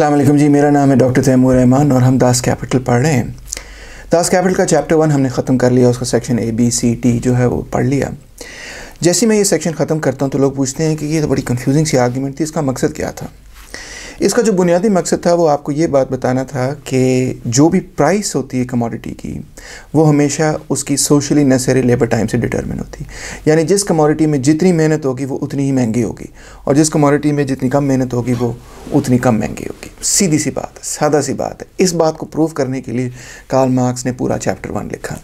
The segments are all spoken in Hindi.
अल्लाम जी मेरा नाम है डॉक्टर तैमूर रहमान और हम दास कैपिटल पढ़ रहे हैं। दास कैपिटल का चैप्टर वन हमने ख़त्म कर लिया, उसका section A B C D जो है वो पढ़ लिया। जैसे मैं ये सेक्शन ख़त्म करता हूँ तो लोग पूछते हैं कि ये तो बड़ी कन्फ्यूजिंग सी आर्गूमेंट थी, इसका मकसद क्या था? इसका जो बुनियादी मकसद था, वो आपको ये बात बताना था कि जो भी प्राइस होती है कमोडिटी की, वो हमेशा उसकी सोशली नेसेसरी लेबर टाइम से डिटर्मिन होती। है यानी जिस कमोडिटी में जितनी मेहनत होगी, वो उतनी ही महँगी होगी। और जिस कमोडिटी में जितनी कम मेहनत होगी, वो उतनी कम महँगी होगी। सीधी सी बात है सादा सी बात है। इस बात को प्रूव करने के लिए कार्ल मार्क्स ने पूरा चैप्टर वन लिखा।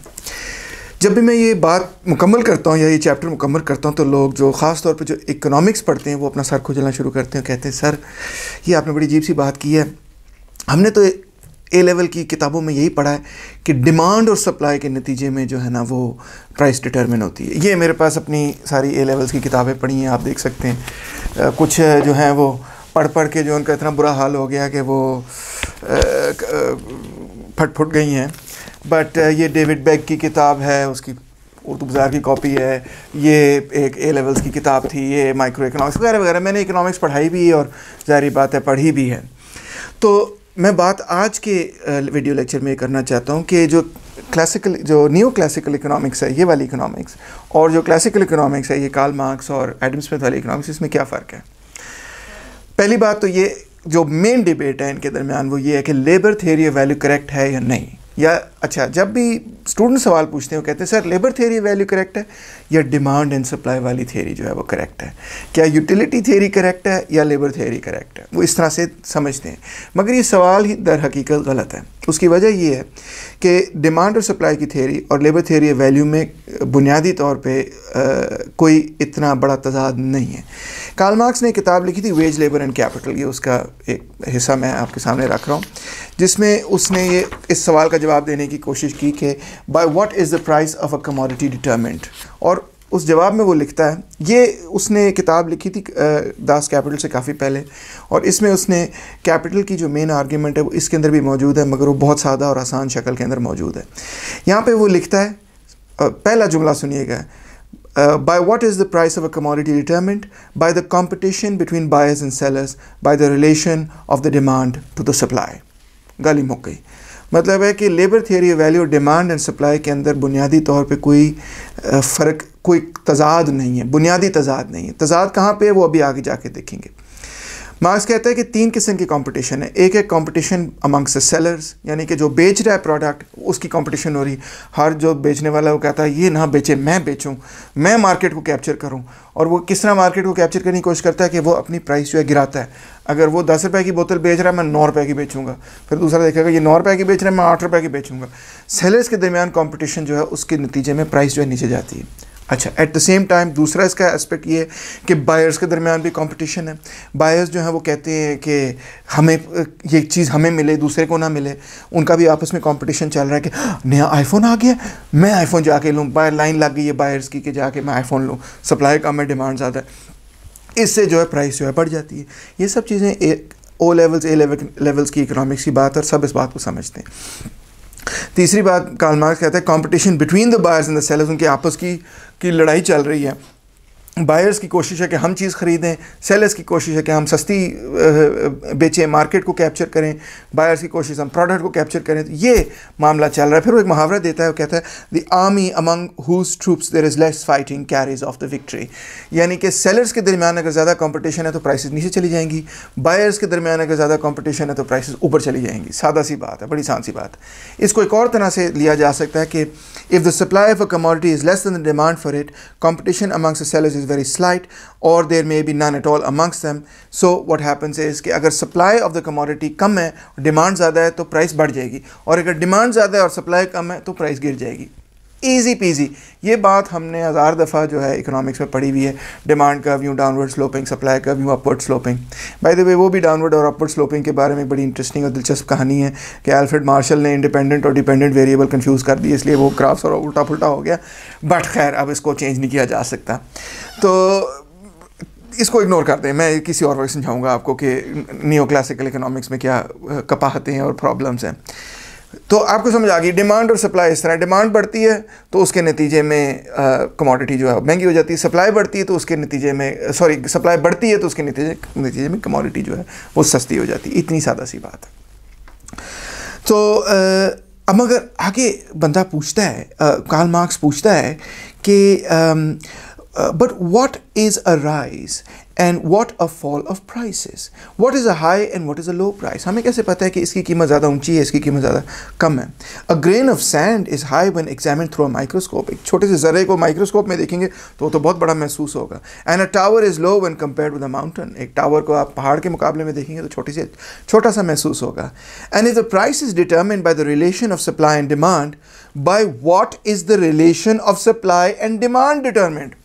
जब भी मैं ये बात मुकम्मल करता हूँ या ये चैप्टर मुकम्मल करता हूँ तो लोग जो ख़ास तौर पे जो इकोनॉमिक्स पढ़ते हैं, वो अपना सर खुजलना शुरू करते हैं कहते हैं, सर, ये आपने बड़ी अजीब सी बात की है। हमने तो ए लेवल की किताबों में यही पढ़ा है कि डिमांड और सप्लाई के नतीजे में जो है ना, वो प्राइस डिटर्मिन होती है। ये मेरे पास अपनी सारी ए लेवल्स की किताबें पढ़ी हैं, आप देख सकते हैं। कुछ जो हैं वो पढ़ पढ़ के जो उनका इतना बुरा हाल हो गया कि वो फट फुट गई हैं। बट uh, ये डेविड बैग की किताब है उसकी उर्दू बाज़ार की कॉपी है ये एक ए लेवल्स की किताब थी ये माइक्रो इकनॉमिक्स वगैरह वगैरह मैंने इकनॉमिक्स पढ़ाई भी है और जारी बात है पढ़ी भी है। तो मैं बात आज के वीडियो लेक्चर में करना चाहता हूँ कि जो क्लासिकल जो न्यू क्लासिकल इकनॉमिक्स है ये वाली इकनॉमिक्स और जो क्लासिकल इकनॉमिक्स है ये कार्ल मार्क्स और एडम स्मिथ वाली इकनॉमिक्स इसमें क्या फ़र्क है? पहली बात तो ये जो मेन डिबेट है इनके दरमियान वो ये है कि लेबर थेरी वैल्यू करेक्ट है या नहीं या अच्छा जब भी स्टूडेंट सवाल पूछते हैं, वो कहते हैं sir labour theory value correct है या डिमांड एंड सप्लाई वाली थेरी जो है वो करेक्ट है? क्या यूटिलिटी थेरी करेक्ट है या लेबर थेरी करेक्ट है? वो इस तरह से समझते हैं। मगर ये सवाल ही दर हकीकत गलत है। उसकी वजह ये है कि डिमांड और सप्लाई की थेरी और लेबर थेरी वैल्यू में बुनियादी तौर पर कोई इतना बड़ा तजाद नहीं है। कार्ल मार्क्स ने किताब लिखी थी वेज लेबर एंड कैपिटल ये उसका एक हिस्सा मैं आपके सामने रख रहा हूँ, जिसमें उसने ये, इस सवाल का जवाब देने की कोशिश की कि by what is the price of a commodity determined और उस जवाब में वो लिखता है ये उसने किताब लिखी थी दास कैपिटल से काफ़ी पहले और इसमें उसने कैपिटल की जो मेन आर्ग्यूमेंट है वो इसके अंदर भी मौजूद है मगर वो बहुत सादा और आसान शक्ल के अंदर मौजूद है यहाँ पे वो लिखता है पहला जुमला सुनिएगा by what is the price of a commodity determined? By the competition between buyers and sellers, by the relation of the demand to the supply. गाली मुक गई मतलब है कि labour theory value demand and supply के अंदर बुनियादी तौर पे कोई फ़र्क, कोई तजाद नहीं है, बुनियादी तजाद नहीं है। तजाद कहाँ पे है? वो अभी आगे जाके देखेंगे। मार्क्स कहता है कि तीन किस्म की कंपटीशन है। एक है कंपटीशन अमंग्स सेलर्स यानी कि जो बेच रहा है प्रोडक्ट उसकी कंपटीशन हो रही हर जो बेचने वाला वो कहता है, ये ना बेचे, मैं बेचूं, मैं मार्केट को कैप्चर करूँ। और वो किस तरह मार्केट को कैप्चर करने की कोशिश करता है कि वो अपनी प्राइस जो है गिराता है। अगर वो दस रुपये की बोतल बेच रहा है मैं नौ रुपये की बेचूँगा। फिर दूसरा देखेगा ये नौ रुपये की बेच रहा है मैं आठ रुपये की बेचूँगा। सेलर्स के दरमियान कॉम्पिटिशन जो है उसके नतीजे में प्राइस जो है नीचे जाती है। अच्छा एट द सेम टाइम दूसरा इसका एस्पेक्ट ये है कि बायर्स के दरमियान भी कंपटीशन है। बायर्स जो है वो कहते हैं कि हमें ये चीज़ हमें मिले दूसरे को ना मिले। उनका भी आपस में कंपटीशन चल रहा है कि हाँ, नया आईफोन आ गया मैं आईफोन जाके लूँ। बायर लाइन लग गई है बायर्स की कि जाके मैं आईफोन लूँ। सप्लाई कम है डिमांड ज़्यादा है। इससे जो है प्राइस जो है बढ़ जाती है। ये सब चीज़ें ओ लेवल्स ए लेवल्स की इकोनॉमिक्स की बात और सब इस बात को समझते हैं। तीसरी बात कार्ल मार्क्स कहता है competition between the buyers and the sellers उनके आपस की की लड़ाई चल रही है। बायर्स की कोशिश है कि हम चीज़ ख़रीदें सेलर्स की कोशिश है कि हम सस्ती बेचें मार्केट को कैप्चर करें बायर्स की कोशिश हम प्रोडक्ट को कैप्चर करें तो ये मामला चल रहा है। फिर वो एक मुहावरा देता है, वो कहता है the army among whose troops there is less fighting carries off the victory यानी कि सेलर्स के दरमियान अगर ज़्यादा कॉम्पटिशन है तो प्राइसेस नीचे चली जाएँगी। बायर्स के दरमियान अगर ज़्यादा कॉम्पटिशन है तो प्राइसेस ऊपर चली जाएँगी। सादा सी बात है, बड़ी आसान सी बात इसको एक और तरह से लिया जा सकता है कि if the supply of a commodity is less than the demand for it competition amongst the sellers is very slight or there may be none at all amongst them so what happens is कि अगर supply of the commodity कम है डिमांड ज़्यादा है तो प्राइस बढ़ जाएगी और अगर डिमांड ज़्यादा है और सप्लाई कम है तो प्राइस गिर जाएगी ईजी पीजी ये बात हमने हज़ार दफ़ा जो है इकोनॉमिक्स में पढ़ी हुई है। डिमांड का व्यू डाउनवर्ड स्लोपिंग सप्लाई का view upward sloping by the way वो भी डाउनवर्ड और अपवर्ड स्लोपिंग के बारे में बड़ी इंटरेस्टिंग और दिलचस्प कहानी है कि अल्फ्रेड मार्शल ने इंडिपेंडेंट और डिपेंडेंट वेरिएबल कन्फ्यूज़ कर दी इसलिए वो क्राफ्स और उल्टा पुल्टा हो गया। बट खैर, अब इसको चेंज नहीं किया जा सकता। तो इसको इग्नोर कर दें। मैं किसी और वक्त समझाऊँगा आपको कि नियो क्लासिकल इकोनॉमिक्स में क्या कपाहतें हैं और प्रॉब्लम्स हैं। तो आपको समझ आ गई डिमांड और सप्लाई इस तरह डिमांड बढ़ती है तो उसके नतीजे में कमोडिटी जो है महँगी हो जाती है सप्लाई बढ़ती है तो उसके नतीजे में सॉरी सप्लाई बढ़ती है तो उसके नतीजे नतीजे में कमोडिटी जो है वो सस्ती हो जाती है। इतनी सादा सी बात है। तो अब अगर आगे बंदा पूछता है कार्ल मार्क्स पूछता है कि but what is a rise and what a fall of prices what is a high and what is a low price हमें कैसे पता है कि इसकी कीमत ज़्यादा ऊँची है, इसकी कीमत ज़्यादा कम है? A grain of sand is high when examine through a microscope एक छोटे से ज़रे को माइक्रोस्कोप में देखेंगे तो तो बहुत बड़ा महसूस होगा। And a tower is low when compare to the mountain एक टावर को आप पहाड़ के मुकाबले में देखेंगे तो छोटी से, छोटा सा महसूस होगा। And if the price is determine by the relation of supply and demand by what is the relation of supply and demand determined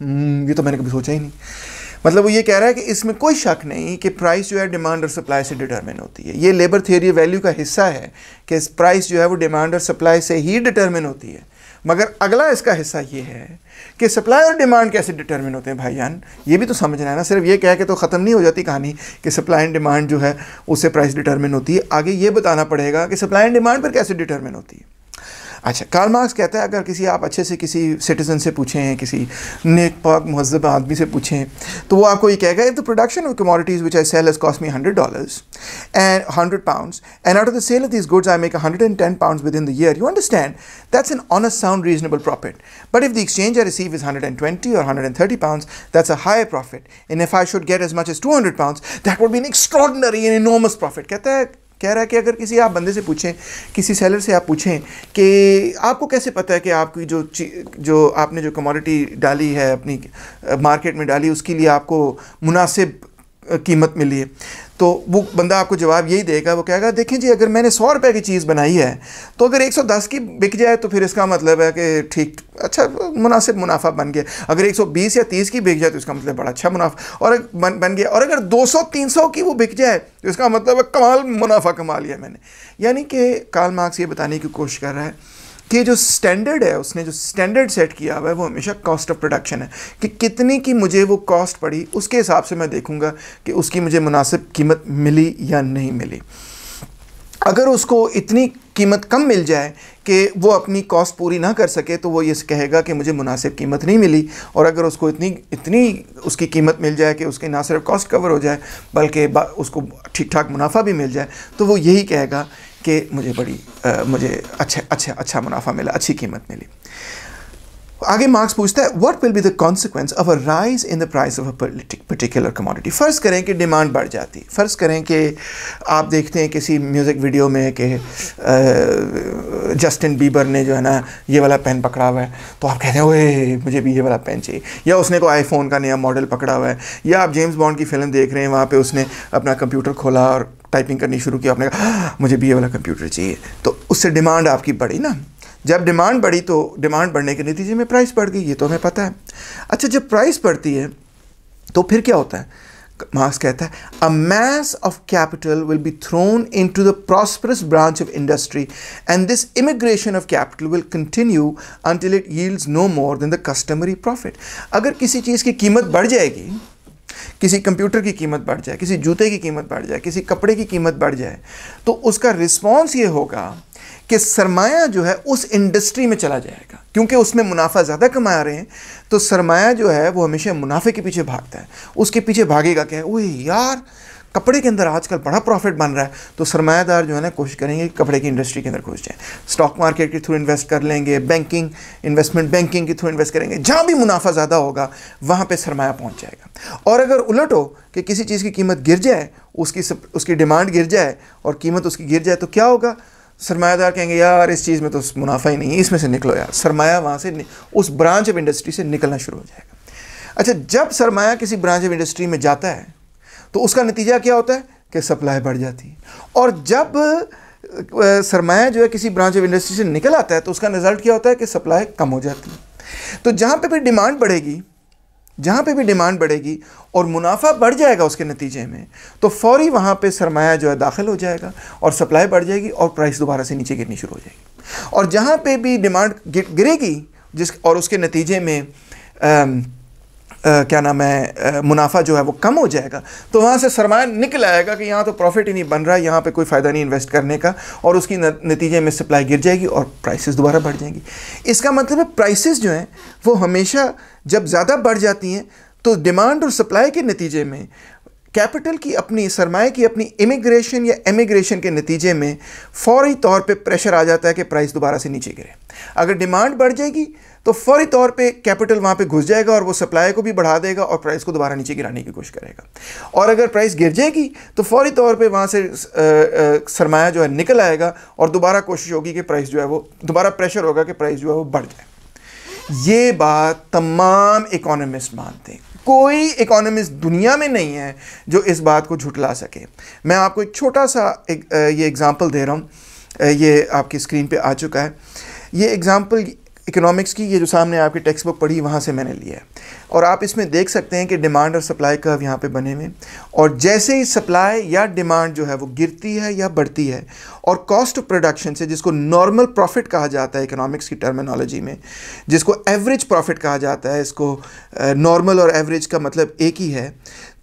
ये तो मैंने कभी सोचा ही नहीं। मतलब वो ये कह रहा है कि इसमें कोई शक नहीं कि प्राइस जो है डिमांड और सप्लाई से डिटरमिन होती है। ये लेबर थियोरी वैल्यू का हिस्सा है कि प्राइस जो है वो डिमांड और सप्लाई से ही डिटरमिन होती है। मगर अगला इसका हिस्सा ये है कि सप्लाई और डिमांड कैसे डिटरमिन होते हैं भाईजान? ये भी तो समझना है ना, सिर्फ़ ये कह के तो ख़त्म नहीं हो जाती कहानी कि सप्लाई एंड डिमांड जो है उससे प्राइस डिटरमिन होती है। आगे ये बताना पड़ेगा कि सप्लाई एंड डिमांड पर कैसे डिटरमिन होती है। अच्छा कार्ल मार्क्स कहता है, अगर किसी आप अच्छे से किसी सिटीज़न से पूछें, किसी नेक, पाक महजब आदमी से पूछें तो वो आपको ये कहेगा if the production of commodities which I sell has cost me hundred dollars and hundred pounds and out of the sale of this goods I make hundred and ten pounds within the year you understand that's an honest sound reasonable profit but if the exchange I receive is hundred and twenty or hundred and thirty pounds that's a high profit and if I should get as much as two hundred pounds that would be an extraordinary an enormous profit कहता है कह रहा है कि अगर किसी आप बंदे से पूछें, किसी सेलर से आप पूछें कि आपको कैसे पता है कि आपकी जो जो आपने जो कमोडिटी डाली है, अपनी मार्केट में डाली, उसके लिए आपको मुनासिब कीमत मिली है। तो वो बंदा आपको जवाब यही देगा, वो कहेगा, देखें जी, अगर मैंने सौ रुपये की चीज़ बनाई है तो अगर 110 की बिक जाए तो फिर इसका मतलब है कि ठीक अच्छा मुनासिब मुनाफा बन गया। अगर 120 या 30 की बिक जाए तो इसका मतलब बड़ा अच्छा मुनाफा, और बन बन गया। और अगर 200-300 की वो बिक जाए तो इसका मतलब कमाल मुनाफा कमा लिया मैंने। यानी कि काल मार्क्स ये बताने की कोशिश कर रहा है कि जो स्टैंडर्ड है, उसने जो स्टैंडर्ड सेट किया हुआ है, वो हमेशा कॉस्ट ऑफ़ प्रोडक्शन है। कि कितनी की मुझे वो कॉस्ट पड़ी, उसके हिसाब से मैं देखूँगा कि उसकी मुझे मुनासिब कीमत मिली या नहीं मिली। अगर उसको इतनी कीमत कम मिल जाए कि वो अपनी कॉस्ट पूरी ना कर सके तो वो ये कहेगा कि मुझे मुनासिब कीमत नहीं मिली। और अगर उसको इतनी इतनी उसकी कीमत मिल जाए कि उसकी ना सिर्फ़ कॉस्ट कवर हो जाए, बल्कि उसको ठीक ठाक मुनाफा भी मिल जाए तो वो यही कहेगा कि मुझे बड़ी आ, मुझे अच्छा अच्छा अच्छा मुनाफा मिला अच्छी कीमत मिली। आगे मार्क्स पूछता है what will be the consequence of a rise in the price of a particular commodity फ़र्ज़ करें कि डिमांड बढ़ जाती। फ़र्ज़ करें कि आप देखते हैं किसी म्यूज़िक वीडियो में कि जस्टिन बीबर ने जो है ना ये वाला पेन पकड़ा हुआ है। तो आप कहते हैं ओए मुझे भी ये वाला पेन चाहिए। या उसने को आईफोन का नया मॉडल पकड़ा हुआ है। या आप जेम्स बॉन्ड की फ़िल्म देख रहे हैं वहाँ पर उसने अपना कंप्यूटर खोला और टाइपिंग करनी शुरू की, आपने कहा मुझे भी ये वाला कंप्यूटर चाहिए। तो उससे डिमांड आपकी बढ़ी ना। जब डिमांड बढ़ी तो डिमांड बढ़ने के नतीजे में प्राइस बढ़ गई, ये तो हमें पता है। अच्छा जब प्राइस बढ़ती है तो फिर क्या होता है? मार्क्स कहता है a mass of capital will be thrown into the prosperous branch of industry and this immigration of capital will continue until it yields no more than the customary profit अगर किसी चीज़ की कीमत बढ़ जाएगी किसी कंप्यूटर की कीमत बढ़ जाए, किसी जूते की कीमत बढ़ जाए, किसी कपड़े की कीमत बढ़ जाए तो उसका रिस्पॉन्स ये होगा कि सरमाया जो है उस इंडस्ट्री में चला जाएगा। क्योंकि उसमें मुनाफा ज़्यादा कमा रहे हैं तो सरमाया जो है वो हमेशा मुनाफे के पीछे भागता है। उसके पीछे भागेगा क्या? है यार कपड़े के अंदर आजकल बड़ा प्रॉफिट बन रहा है। तो सरमायादार जो है ना, कोशिश करेंगे कि कपड़े की इंडस्ट्री के अंदर घुस जाए। स्टॉक मार्केट के थ्रू इन्वेस्ट कर लेंगे बैंकिंग इन्वेस्टमेंट बैंकिंग के थ्रू इन्वेस्ट करेंगे। जहाँ भी मुनाफा ज़्यादा होगा, वहाँ पर सरमाया पहुँच जाएगा। और अगर उलट हो कि किसी चीज़ की कीमत गिर जाए, उसकी उसकी डिमांड गिर जाए और कीमत उसकी गिर जाए तो क्या होगा? सरमायादार कहेंगे, यार, इस चीज़ में तो मुनाफा ही नहीं है, इसमें से निकलो यार। सरमाया वहाँ से उस ब्रांच ऑफ़ इंडस्ट्री से निकलना शुरू हो जाएगा। अच्छा जब सरमाया किसी ब्रांच ऑफ़ इंडस्ट्री में जाता है तो उसका नतीजा क्या होता है? कि सप्लाई बढ़ जाती है। और जब सरमाया जो है किसी ब्रांच ऑफ़ इंडस्ट्री से निकल आता है तो उसका रिज़ल्ट क्या होता है कि सप्लाई कम हो जाती है। तो जहाँ पे भी डिमांड बढ़ेगी, जहाँ पे भी डिमांड बढ़ेगी और मुनाफा बढ़ जाएगा उसके नतीजे में तो फौरी वहाँ पे सरमाया जो है दाखिल हो जाएगा और सप्लाई बढ़ जाएगी और प्राइस दोबारा से नीचे गिरनी शुरू हो जाएगी। और जहाँ पे भी डिमांड गिरेगी, जिस, और उसके नतीजे में क्या नाम है मुनाफा जो है वो कम हो जाएगा। तो वहाँ से सरमाया निकल आएगा कि यहाँ तो प्रॉफिट ही नहीं बन रहा है यहाँ पर कोई फ़ायदा नहीं इन्वेस्ट करने का और उसकी नतीजे में सप्लाई गिर जाएगी और प्राइसेस दोबारा बढ़ जाएँगी। इसका मतलब है प्राइसेस जो हैं, वो हमेशा जब ज़्यादा बढ़ जाती हैं तो डिमांड और सप्लाई के नतीजे में कैपिटल की अपनी सरमाए की अपनी इमिग्रेशन या एमिग्रेशन के नतीजे में फौरी तौर पे प्रेशर आ जाता है कि प्राइस दोबारा से नीचे गिरे। अगर डिमांड बढ़ जाएगी तो फौरी तौर पे कैपिटल वहाँ पे घुस जाएगा और वो सप्लाई को भी बढ़ा देगा और प्राइस को दोबारा नीचे गिराने की कोशिश करेगा। और अगर प्राइस गिर जाएगी तो फौरी तौर पे वहाँ से सरमाया जो है निकल आएगा और दोबारा कोशिश होगी कि प्राइस जो है वो, दोबारा प्रेशर होगा कि प्राइस जो है वो बढ़ जाए। ये बात तमाम इकोनॉमिस्ट मानते हैं। कोई इकोनॉमिस्ट दुनिया में नहीं है जो इस बात को झुटला सके। मैं आपको एक छोटा सा एक, ये एग्ज़ाम्पल दे रहा हूँ। ये आपकी स्क्रीन पे आ चुका है। ये एग्ज़ाम्पल इकोनॉमिक्स की, ये जो सामने आपकी टेक्स्ट बुक पढ़ी, वहाँ से मैंने लिया है। और आप इसमें देख सकते हैं कि डिमांड और सप्लाई कर्व यहाँ पे बने हुए और जैसे ही सप्लाई या डिमांड जो है, वो गिरती है या बढ़ती है, और कॉस्ट ऑफ़ प्रोडक्शन से जिसको नॉर्मल प्रॉफिट कहा जाता है इकोनॉमिक्स की टर्मिनोलॉजी में, जिसको एवरेज प्रॉफिट कहा जाता है, इसको नॉर्मल और एवरेज का मतलब एक ही है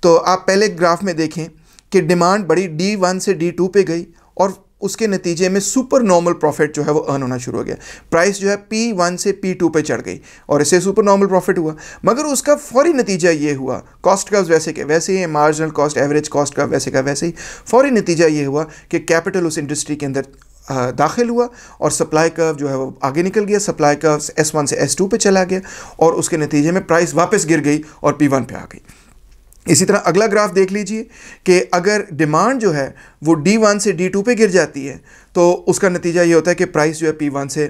तो आप पहले ग्राफ में देखें कि डिमांड बड़ी डी वन से डी टू पे गई, और उसके नतीजे में सुपर नॉर्मल प्रॉफिट जो है वो अर्न होना शुरू हो गया। प्राइस जो है पी वन से पी टू पे चढ़ गई और इससे सुपर नॉर्मल प्रॉफिट हुआ। मगर उसका फौरी नतीजा ये हुआ कॉस्ट का वैसे के, वैसे ही मार्जिनल कॉस्ट एवरेज कॉस्ट का वैसे का वैसे ही फौरी नतीजा ये हुआ कि कैपिटल उस इंडस्ट्री के अंदर दाखिल हुआ और सप्लाई कर्व जो है वो आगे निकल गया। सप्लाई कर्व एस वन से एस टू पर चला गया और उसके नतीजे में प्राइस वापस गिर गई और पी वन पर आ गई। इसी तरह अगला ग्राफ देख लीजिए कि अगर डिमांड जो है वो डी वन से डी टू पे गिर जाती है तो उसका नतीजा ये होता है कि प्राइस जो है पी वन से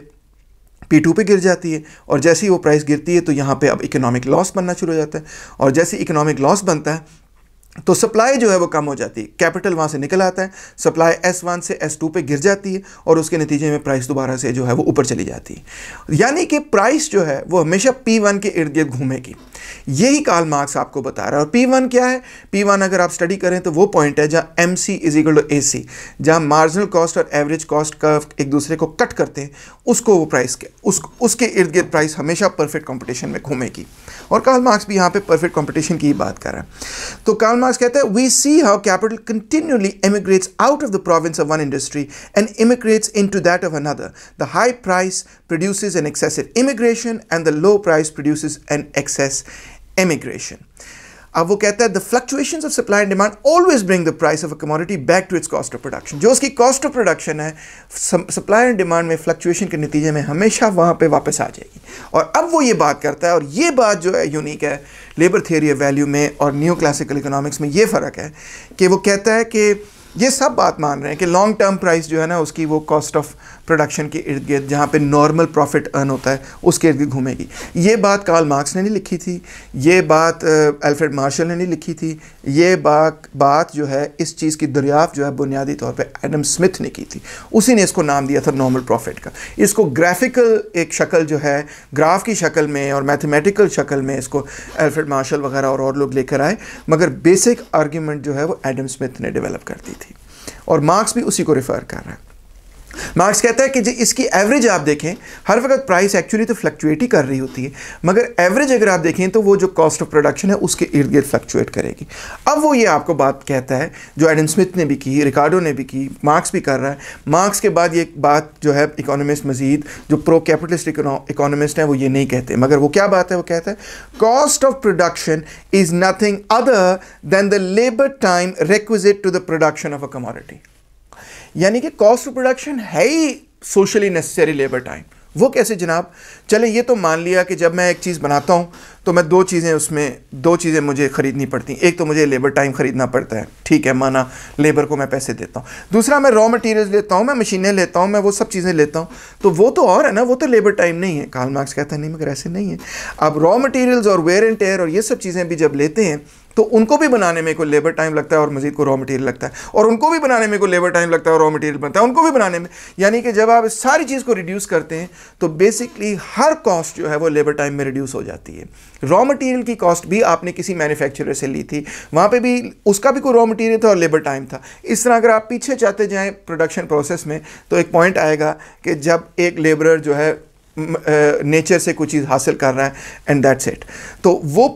पी टू पे गिर जाती है और जैसे ही वो प्राइस गिरती है तो यहाँ पे अब इकोनॉमिक लॉस बनना शुरू हो जाता है। और जैसे इकोनॉमिक लॉस बनता है तो सप्लाई जो है वो कम हो जाती है। कैपिटल वहाँ से निकल आता है। सप्लाई एस वन से एस टू पे गिर जाती है और उसके नतीजे में प्राइस दोबारा से जो है वो ऊपर चली जाती है। यानी कि प्राइस जो है वो हमेशा पी वन के इर्द गिर्द घूमेगी। यही काल मार्क्स आपको बता रहा है। और पी वन क्या है? पी वन अगर आप स्टडी करें तो वो पॉइंट है जहाँ M C is equal to A C जहाँ मार्जिनल कॉस्ट और एवरेज कॉस्ट का एक दूसरे को कट करते हैं, उसको वो प्राइस के, उस, उसके इर्द गिर्द प्राइस हमेशा परफेक्ट कॉम्पिटिशन में घूमेगी। और कार्ल मार्क्स भी यहाँ पे परफेक्ट कॉम्पिटिशन की ही बात कर रहा है। तो कार्ल मार्क्स कहता है we see how capital continuously emigrates out of the province of one industry and immigrates into that of another the high price produces an excessive immigration and the low price produces an excess emigration. अब वो कहता है the fluctuation of supply and demand always bring the price of a commodity back to its cost of production जो उसकी कॉस्ट ऑफ़ प्रोडक्शन है सप्लाई एंड डिमांड में फ्लक्चुएशन के नतीजे में हमेशा वहाँ पे वापस आ जाएगी। और अब वो ये बात करता है, और ये बात जो है यूनिक है लेबर थियरी ऑफ़ वैल्यू में और न्यू क्लासिकल इकोनॉमिक्स में ये फ़र्क है कि वो कहता है कि ये सब बात मान रहे हैं कि लॉन्ग टर्म प्राइस जो है ना, उसकी वो कॉस्ट ऑफ़ प्रोडक्शन के इर्द गिर्द, जहाँ पे नॉर्मल प्रॉफिट अर्न होता है, उसके इर्द गिर्द घूमेगी। ये बात कार्ल मार्क्स ने नहीं लिखी थी। ये बात अल्फ्रेड मार्शल ने नहीं लिखी थी। ये बात बात जो है, इस चीज़ की दरियाफ्त जो है, बुनियादी तौर पर एडम स्मिथ ने की थी। उसी ने इसको नाम दिया था नॉर्मल प्रॉफिट का। इसको ग्राफिकल एक शक्ल जो है ग्राफ की शक्ल में और मैथमेटिकल शक्ल में इसको एल्फ्रेड मार्शल वगैरह और और लोग लेकर आए, मगर बेसिक आर्ग्यूमेंट जो है, वो एडम स्मिथ ने डेवलप कर दी थी। और मार्क्स भी उसी को रिफ़र कर रहा है। मार्क्स कहता है कि इसकी एवरेज आप देखें, हर वक्त प्राइस एक्चुअली तो फ्लक्चुएट ही कर रही होती है, मगर एवरेज अगर आप देखें तो वो जो कॉस्ट ऑफ़ प्रोडक्शन है, उसके इर्द गिर्द फ्लक्चुएट करेगी। अब वो ये आपको बात कहता है, जो एडन स्मिथ ने भी की रिकार्डो ने भी की मार्क्स भी कर रहा है। मार्क्स के बाद ये बात जो है इकोनॉमिस्ट मजीद, जो प्रो कैपिटलिस्ट इकोनॉमिस्ट हैं, वो ये नहीं कहते। मगर वो क्या बात है, वो कहता है cost of production is nothing other than the labour time requisite to the production of a commodity यानी कि कॉस्ट ऑफ़ प्रोडक्शन है ही सोशली नेसेसरी लेबर टाइम वो कैसे जनाब? चले, ये तो मान लिया कि जब मैं एक चीज़ बनाता हूँ तो मैं दो चीज़ें उसमें, दो चीज़ें मुझे ख़रीदनी पड़ती एक तो मुझे लेबर टाइम ख़रीदना पड़ता है, ठीक है, माना लेबर को मैं पैसे देता हूँ। दूसरा, मैं रॉ मटेरियल्स लेता हूँ, मैं मशीनें लेता हूँ, मैं वो सब चीज़ें लेता हूँ। तो वो तो और है ना, वो तो लेबर टाइम नहीं है। काल मार्क्स कहता नहीं, मगर ऐसे नहीं है। अब रॉ मटीरियल्स और वेयर एंड टेयर और ये सब चीज़ें भी जब लेते हैं तो उनको भी बनाने में कोई लेबर टाइम लगता है और मजीद को रॉ मटेरियल लगता है। और उनको भी बनाने में कोई लेबर टाइम लगता है और रॉ मटेरियल बनता है। उनको भी बनाने में। यानी कि जब आप इस सारी चीज़ को रिड्यूस करते हैं तो बेसिकली हर कॉस्ट जो है वो लेबर टाइम में रिड्यूस हो जाती है। रॉ मटेरियल की कॉस्ट भी आपने किसी मैन्युफैक्चरर से ली थी। वहाँ पर भी उसका भी कोई रॉ मटीरियल था और लेबर टाइम था। इस तरह अगर आप पीछे चाहते जाएँ प्रोडक्शन प्रोसेस में तो एक पॉइंट आएगा कि जब एक लेबरर जो है नेचर से कुछ चीज़ हासिल कर रहा है एंड दैट्स इट तो वो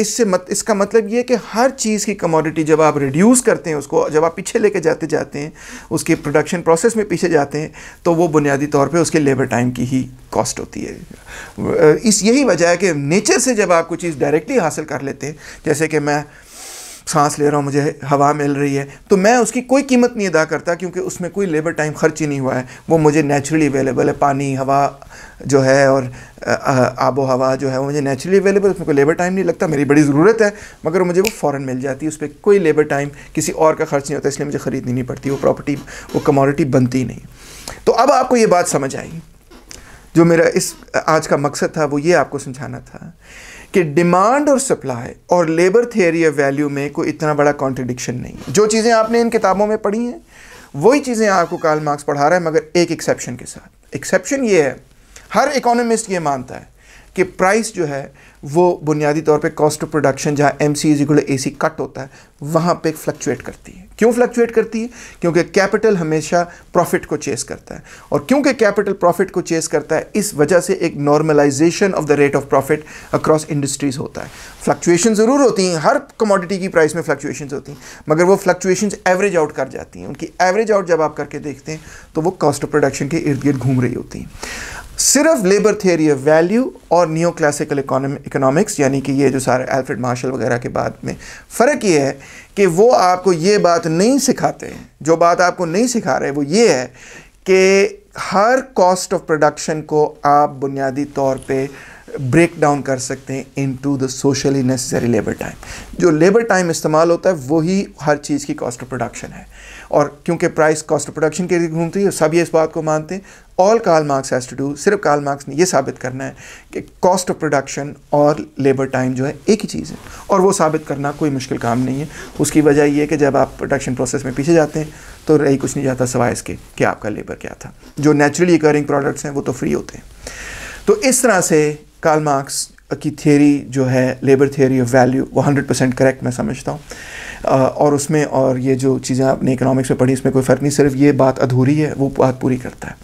इससे मत, इसका मतलब ये है कि हर चीज़ की कमोडिटी जब आप रिड्यूस करते हैं उसको, जब आप पीछे लेके जाते जाते हैं, उसके प्रोडक्शन प्रोसेस में पीछे जाते हैं तो वो बुनियादी तौर पे उसके लेबर टाइम की ही कॉस्ट होती है। इस यही वजह है कि नेचर से जब आप कोई चीज़ डायरेक्टली हासिल कर लेते हैं, जैसे कि मैं सांस ले रहा हूँ, मुझे हवा मिल रही है। तो मैं उसकी कोई कीमत नहीं अदा करता क्योंकि उसमें कोई लेबर टाइम खर्च ही नहीं हुआ है। वो मुझे नेचुरली अवेलेबल है। पानी, हवा जो है और आबो हवा जो है वो मुझे नेचुरली अवेलेबल उसमें कोई लेबर टाइम नहीं लगता। मेरी बड़ी ज़रूरत है, मगर मुझे वो फ़ौरन मिल जाती है। उस पर कोई लेबर टाइम किसी और का खर्च नहीं होता, इसलिए मुझे ख़रीदनी नहीं पड़ती। वो प्रॉपर्टी वो कमोडिटी बनती नहीं। तो अब आपको ये बात समझ आई। जो मेरा इस आज का मकसद था, वो ये आपको समझाना था कि डिमांड और सप्लाई और लेबर थियरी ऑफ़ वैल्यू में कोई इतना बड़ा कॉन्ट्रडिक्शन नहीं है। जो चीज़ें आपने इन किताबों में पढ़ी हैं, वही चीज़ें आपको कार्ल मार्क्स पढ़ा रहा है, मगर एक एक्सेप्शन के साथ। एक्सेप्शन ये है, हर इकोनॉमिस्ट ये मानता है कि प्राइस जो है, वो बुनियादी तौर पे कॉस्ट ऑफ़ प्रोडक्शन जहाँ M C is equal A C cut होता है वहाँ पे फ्लक्चुएट करती है। क्यों फ्लक्चुएट करती है? क्योंकि कैपिटल हमेशा प्रॉफिट को चेस करता है। और क्योंकि कैपिटल प्रॉफिट को चेस करता है, इस वजह से एक normalisation of the rate of profit across industries होता है। फ्लक्चुएशन ज़रूर होती हैं। हर कमोडिटी की प्राइस में फ्लक्चुएशन होती हैं। मगर वो फ्लक्चुएशन एवरेज आउट कर जाती हैं। उनकी एवरेज आउट जब आप करके देखते हैं तो वो कॉस्ट ऑफ़ प्रोडक्शन के इर्द गिर्द घूम रही होती हैं। सिर्फ़ लेबर थियोरी ऑफ़ वैल्यू और नियो क्लासिकल इकोनॉमिक्स यानी कि ये जो सारे एल्फ्रेड मार्शल वगैरह के बाद में, फ़र्क ये है कि वो आपको ये बात नहीं सिखाते, जो बात आपको नहीं सिखा रहे, वो ये है कि हर कॉस्ट ऑफ़ प्रोडक्शन को आप बुनियादी तौर पे ब्रेक डाउन कर सकते हैं into the socially necessary labour time जो लेबर टाइम इस्तेमाल होता है वही हर चीज़ की कॉस्ट ऑफ़ प्रोडक्शन है। और क्योंकि प्राइस कॉस्ट ऑफ़ प्रोडक्शन के लिए घूमती है, सब ये इस बात को मानते हैं। ऑल काल मार्क्स हैज़ टू डू सिर्फ़ काल मार्क्स ने ये साबित करना है कि कॉस्ट ऑफ़ प्रोडक्शन और लेबर टाइम जो है, एक ही चीज़ है। और वो साबित करना कोई मुश्किल काम नहीं है। उसकी वजह ये है कि जब आप प्रोडक्शन प्रोसेस में पीछे जाते हैं तो रही कुछ नहीं जाता सवाए इसके कि आपका लेबर क्या था। जो नेचुरली अकरिंग प्रोडक्ट्स हैं, वो तो फ्री होते हैं। तो इस तरह से काल मार्क्स की थियोरी जो है लेबर थियोरी ऑफ़ वैल्यू वो हंड्रेड परसेंट करेक्ट मैं समझता हूँ। और उसमें और ये जो चीज़ें आपने इकोनॉमिक्स में पढ़ी, इसमें कोई फ़र्क नहीं, सिर्फ़ ये बात अधूरी है, वो बात पूरी करता है।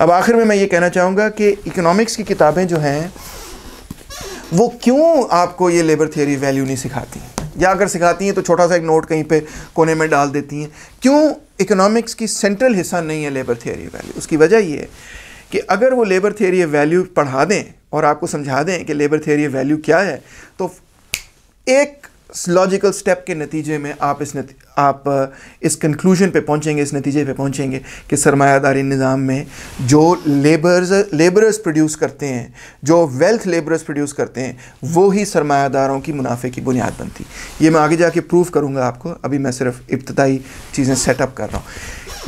अब आखिर में मैं ये कहना चाहूँगा कि इकोनॉमिक्स की किताबें जो हैं, वो क्यों आपको ये लेबर थियोरी वैल्यू नहीं सिखाती या अगर सिखाती हैं तो छोटा सा एक नोट कहीं पे कोने में डाल देती हैं। क्यों इकोनॉमिक्स की सेंट्रल हिस्सा नहीं है लेबर थियोरी वैल्यू उसकी वजह ये है कि अगर वो लेबर थियोरी वैल्यू पढ़ा दें और आपको समझा दें कि लेबर थियोरी वैल्यू क्या है तो एक लॉजिकल स्टेप के नतीजे में आप इस नती, आप इस कंक्लूजन पे पहुँचेंगे, इस नतीजे पे पहुँचेंगे कि सरमायादारी निज़ाम में जो लेबर्स लेबरर्स प्रोड्यूस करते हैं, जो वेल्थ लेबरर्स प्रोड्यूस करते हैं, वो ही सरमायादारों की मुनाफे की बुनियाद बनती। ये मैं आगे जाके प्रूव करूँगा आपको। अभी मैं सिर्फ़ इब्तदाई चीज़ें सेटअप कर रहा हूँ।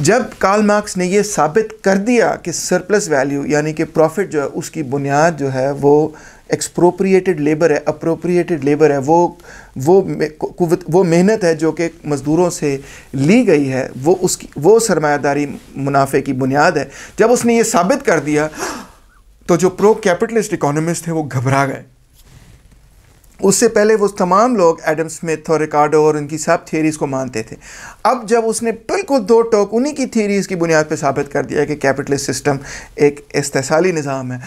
जब कार्ल मार्क्स ने ये साबित कर दिया कि सरप्लस वैल्यू यानी कि प्रॉफिट जो है, उसकी बुनियाद जो है, वो एक्सप्रोप्रिएटेड लेबर है अप्रोप्रिएटेड लेबर है, वो वो वो मेहनत है जो कि मज़दूरों से ली गई है, वो उसकी, वो सरमायादारी मुनाफे की बुनियाद है। जब उसने ये साबित कर दिया तो जो प्रो कैपिटलिस्ट इकोनॉमिस्ट थे वो घबरा गए। उससे पहले वो तमाम लोग एडम स्मिथ और रिकार्डो और उनकी सब थियरीज़ को मानते थे। अब जब उसने बिल्कुल दो टोक उन्हीं की थियरीज़ की बुनियाद पर साबित कर दिया कि कैपिटलिस्ट सिस्टम एक इस्तेसाली निज़ाम है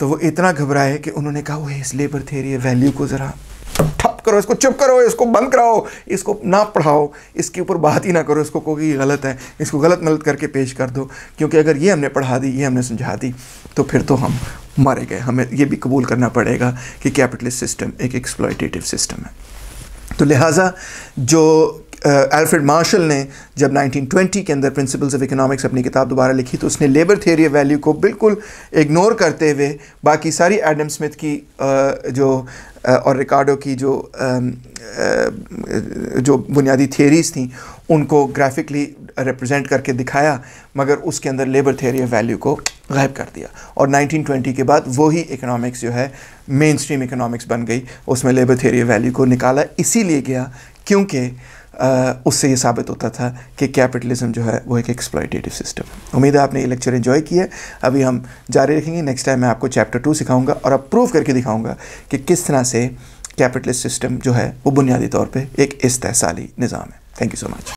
तो वो इतना घबराए कि उन्होंने कहा वो इस लेबर थेरी वैल्यू को ज़रा ठप करो, इसको चुप करो, इसको बंद कराओ, इसको ना पढ़ाओ, इसके ऊपर बात ही ना करो, इसको कोई गलत है, इसको गलत मलत करके पेश कर दो, क्योंकि अगर ये हमने पढ़ा दी, ये हमने समझा दी तो फिर तो हम मारे गए, हमें ये भी कबूल करना पड़ेगा कि कैपिटलिस्ट सिस्टम एक एक्सप्लॉयटेटिव सिस्टम है। तो लिहाजा जो अल्फ्रेड मार्शल ने जब 1920 के अंदर प्रिंसिपल्स ऑफ़ इकोनॉमिक्स अपनी किताब दोबारा लिखी तो उसने लेबर थियोरी ऑफ़ वैल्यू को बिल्कुल इग्नोर करते हुए बाकी सारी एडम स्मिथ की uh, जो uh, और रिकार्डो की जो जो बुनियादी थियरीज़ थी उनको ग्राफिकली रिप्रेजेंट करके दिखाया मगर उसके अंदर लेबर ऑफ़ वैल्यू को गायब कर दिया। और 1920 के बाद वही इकोनॉमिक्स जो है मेन स्ट्रीम इकोनॉमिक्स बन गई उसमें लेबर ऑफ़ वैल्यू को निकाला। इसीलिए गया क्योंकि उससे ये साबित होता था कि कैपिटलिज्म जो है, वो एक एक्सप्लाइटेटिव सिस्टम उम्मीद है आपने ये लेक्चर इन्जॉय किया है। अभी हम जारी रखेंगे। नेक्स्ट टाइम मैं आपको चैप्टर टू सिखाऊँगा और अब प्रूव करके दिखाऊँगा कि किस तरह से कैपिटलिस्ट सिस्टम जो है, वो बुनियादी तौर पर एक इस्तेसाली निज़ाम है। Thank you so much